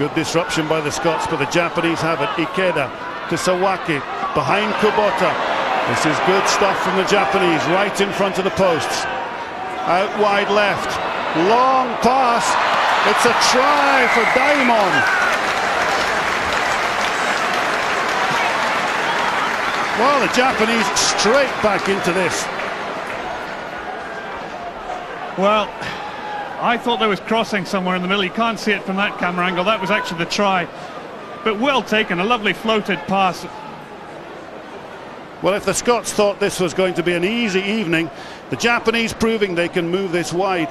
Good disruption by the Scots, but the Japanese have it. Ikeda to Sawaki, behind Kubota. This is good stuff from the Japanese, right in front of the posts. Out wide left, long pass. It's a try for Daimon. Well, the Japanese straight back into this. Well, I thought there was crossing somewhere in the middle. You can't see it from that camera angle. That was actually the try. But well taken, a lovely floated pass. Well, if the Scots thought this was going to be an easy evening, the Japanese proving they can move this wide.